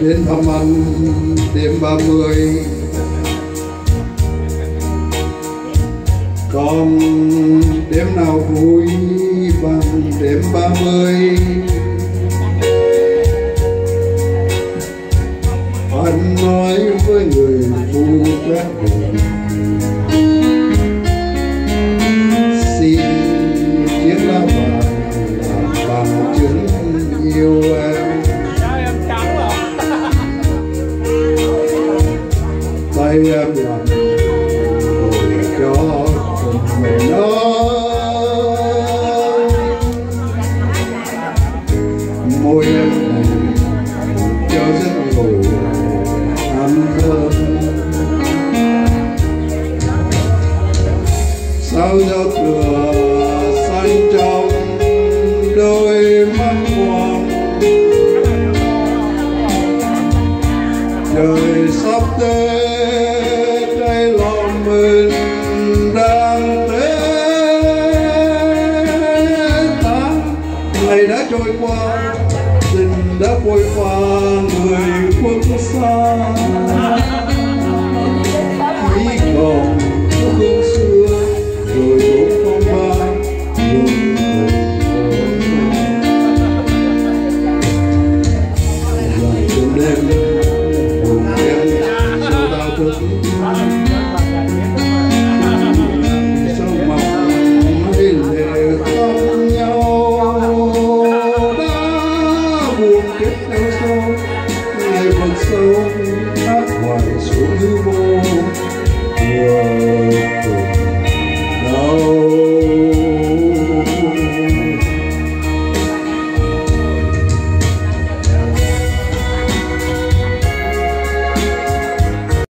đến thăm anh đêm ba mươi. Còn đêm nào vui bằng đêm ba mươi. Anh nói với người vui quét buồn tay em làm rồi cho cùng mình nói môi em này cho giấc ngủ ăn thơm sao giao thừa xanh trong đôi mắt hoàng trời sắp tới ngày đã trôi qua tình đã vội qua người khuất xa. Ngày thật sâu hát hoài xuống hư vô vừa